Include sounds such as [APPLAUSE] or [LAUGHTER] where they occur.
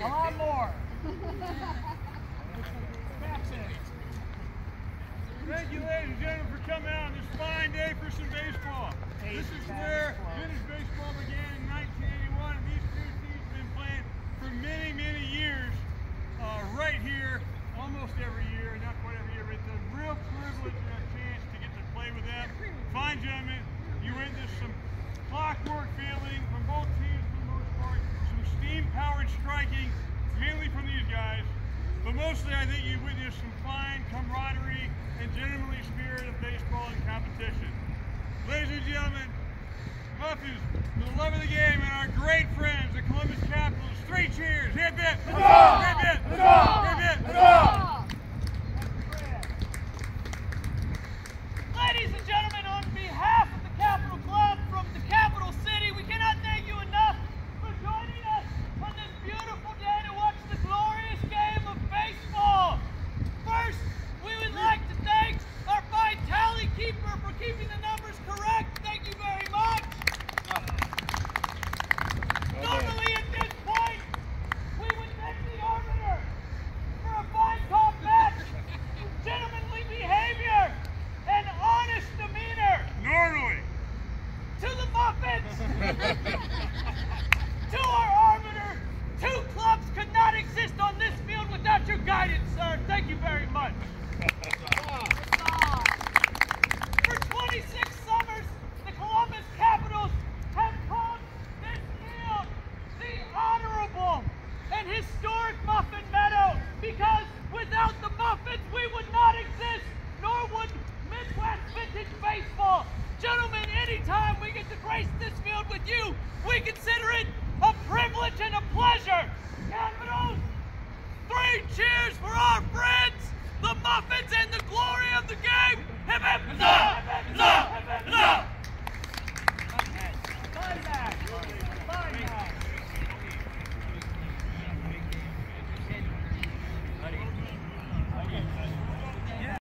Come on, more. Thank you, ladies and gentlemen, for coming out on this fine day for some baseball. This is where vintage baseball began in 1981, and these two teams have been playing for many, many years uh, right here, almost every year, not quite every year, but it's a real privilege and a chance to get to play with them. Fine, gentlemen, you witnessed some clockwork feeling from both teams for the most part mainly from these guys. But mostly, I think you witnessed some fine camaraderie and gentlemanly spirit of baseball and competition. Ladies and gentlemen, Muffins, the love of the game and our great friends, the Columbus Capitals, three cheers, hip hip, hip hip, hip hip, Ladies and gentlemen, on behalf of the Capital Club from the capital city, we cannot thank you enough for joining us on this beautiful day to watch the glorious game of baseball. First, we would like to thank our fine tally keeper for keeping the numbers correct. Thank you very much. Normally at this point, we would thank the arbiter for a fine call match, gentlemanly behavior, and honest demeanor. Normally. To the Muffins! [LAUGHS] to our arbiter, two clubs could not exist on this field without your guidance, sir. Thank you very much. For 26 summers, the Columbus Capitals have called this field the honorable and historic Muffin Meadow because without the Muffins, we would Anytime we get to grace this field with you, we consider it a privilege and a pleasure. Capitals, three cheers for our friends, the Muffins, and the glory of the game. Hip, hip,